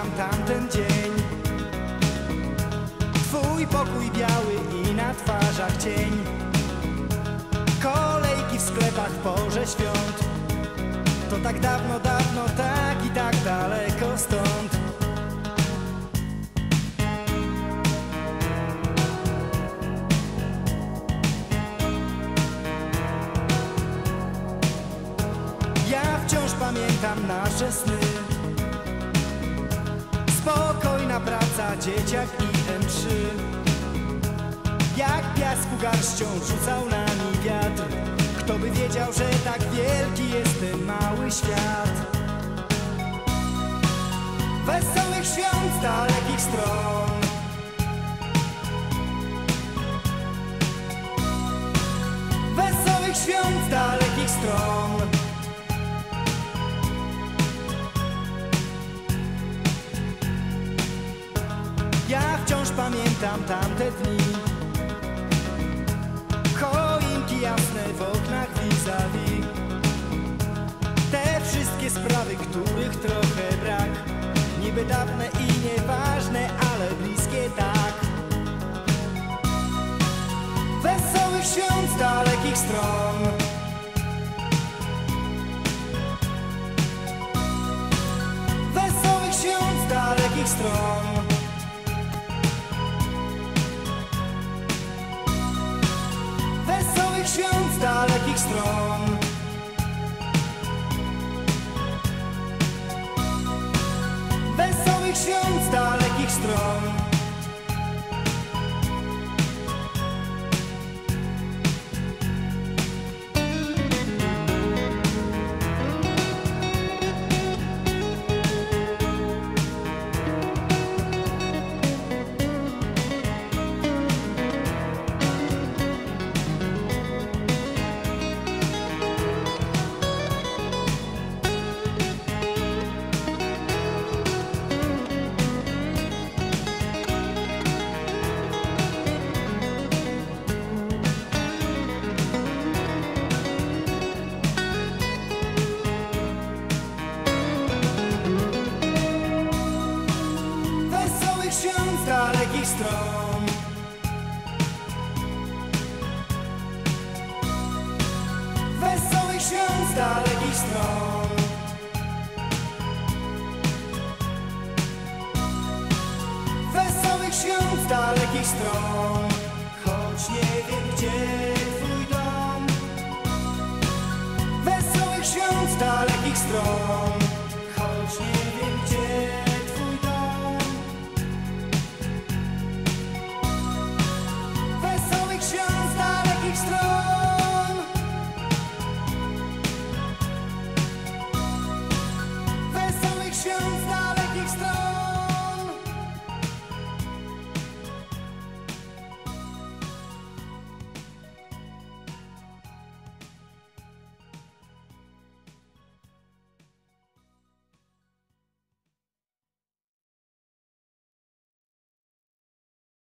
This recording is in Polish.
pamiętam tamten dzień. Twój pokój biały i na twarzach cień. Kolejki w sklepach w porze świąt. To tak dawno, dawno, tak i tak daleko stąd. Ja wciąż pamiętam nasze sny Dzieciak i M3 Jak piasku garścią rzucał nami wiatr Kto by wiedział, że tak wielki jest ten mały świat. Wesołych świąt z dalekich stron wciąż pamiętam tamte dni. Choinki jasne w oknach vis-a-vis. Te wszystkie sprawy, których trochę brak. Niby dawne i nieważne, ale bliskie tak. Wesołych świąt z dalekich stron. Wesołych świąt z dalekich stron Wesołych świąt stron. Wesołych świąt z dalekich stron. Wesołych świąt z dalekich stron. Choć nie wiem gdzie twój dom. Wesołych świąt z dalekich